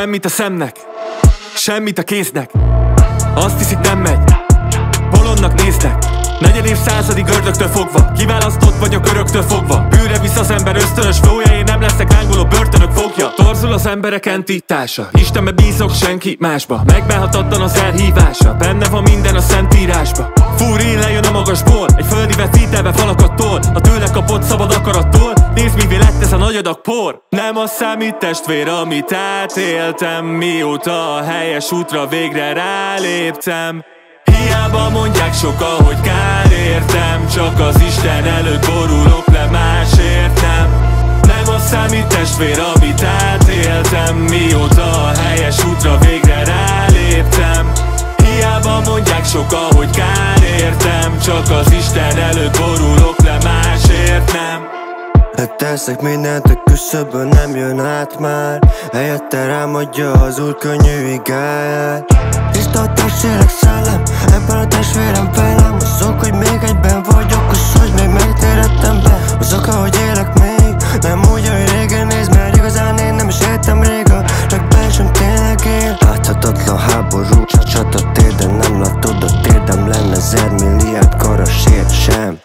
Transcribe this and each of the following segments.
Semmit a szemnek, semmit a kéznek. Azt hiszik nem megy, bolondnak néznek. Negyed évszázadig ördögtől fogva. Kiválasztott vagyok öröktől fogva. Bűre visz az ember ösztönös flója. Én nem leszek lángoló börtönök fogja. Torzul az emberek entitása. Istenbe bízok senki másba. Megbánhatatlan az elhívása. Benne van minden a szentírásba. Fúri lejön a magasból. Egy földi veszítelve falakat tol. A tőle kapott szabad adag por? Nem a számít testvér, amit átéltem Mióta a helyes útra végre ráléptem. Hiába mondják sokan, hogy kár értem Csak az Isten előtt borulok le másért nem. Nem a számít testvér, amit átéltem Mióta a helyes útra végre ráléptem. Hiába mondják sokan, hogy kár értem Csak az Isten előtt borulok le másért nem Teszek mindent, a küszöbön nem jön át már. Helyette rám adja az úr könnyű igáját. Tiszta testvérek szellem, ebben a testvérem felem Azok, hogy még egyben vagyok, az, hogy még megtérettem be. Azok, ahogy élek még, nem úgy, hogy régen néz Mert igazán én nem is éltem réga, csak belsőm tényleg él Láthatatlan háború, csata térden nem látod a térdem lenne Zer milliárd karasért sem.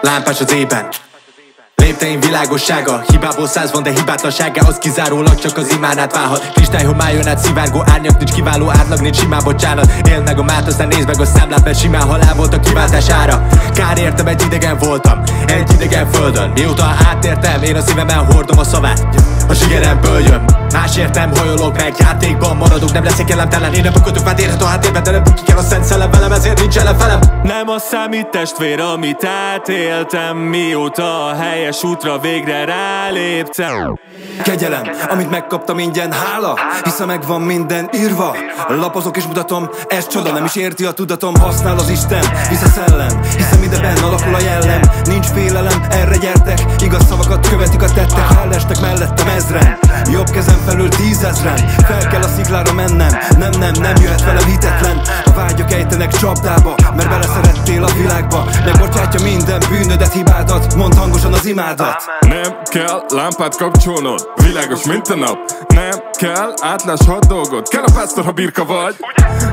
Lámpás az ében Lépteim világossága. Hibából száz van, de hibátlansága Az kizárólag csak az imán át válhat. Kristály homályon át szivárgó árnyak Nincs kiváló átlag, nincs simán bocsánat. Él meg a mát, aztán nézd meg a számlát Mert simán halál volt a kiváltás ára. Kár értem, egy idegen voltam Egy idegen földön. Mióta átértem, én a szívemben hordom a szavát. A zsigeremből jön Más értem, hajolok meg, játékban maradok Nem leszek jellemtelen, én nem bukodok már érhető háttérben De nem bukik el a szent szellem ezért nincs ellenfelem Nem a számít testvér, amit átéltem Mióta a helyes útra végre ráléptem. Kegyelem, amit megkaptam ingyen, hála Hiszen megvan minden írva. Lapozok és mutatom, ez csoda Nem is érti a tudatom, használ az Isten Hisz a szellem, hiszen mindenben alakul a jellem. Nincs félelem, erre gyertek Igaz szavakat követik a tettek Hellestek mellettem ezren. Jobb kezem felül tízezren Fel kell a sziklára mennem Nem, nem, nem jöhet velem hitetlen vágyak ejtenek csapdába Mert beleszerettél a világba. Megbocsátja minden bűnödet, hibádat Mondd hangosan az imádat. Nem kell lámpát kapcsolnod Világos, mint a nap. Nem kell átlás hat dolgot Kell a pásztor, ha birka vagy.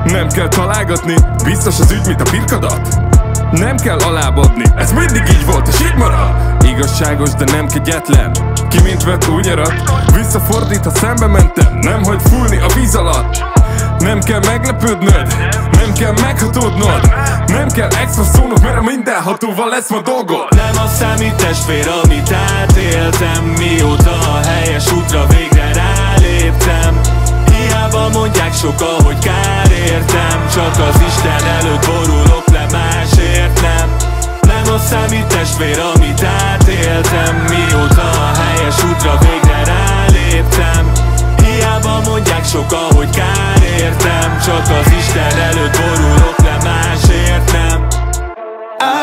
Nem kell találgatni Biztos az ügy, mint a birkadat. Nem kell alábadni, ez mindig így volt és így marad. Igazságos, de nem kegyetlen. Ki mint vett, úgy erat Visszafordít, ha szembe mentem Nem hagy fúlni a víz alatt nem kell meglepődnöd, nem kell meghatódnod Nem kell extra szónok, mert a mindenhatóval lesz ma dolgod. Nem a számít testvér, amit átéltem Mióta a helyes útra végre ráléptem. Hiába mondják sokan, hogy kár értem Csak az Isten előtt borulok le másért nem. Nem a számít testvér, amit átéltem Mióta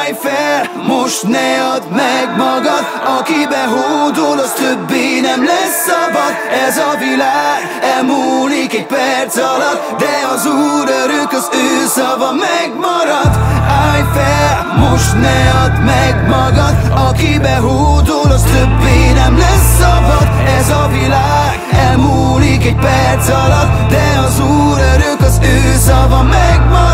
Állj fel, most ne add meg magad Akibe hódol, az többé nem lesz szabad. Ez a világ elmúlik egy perc alatt De az Úr örök, az ő szava megmarad. Állj fel, most ne add meg magad Akibe hódol, az többé nem lesz szabad. Ez a világ elmúlik egy perc alatt De az Úr örök, az ő szava megmarad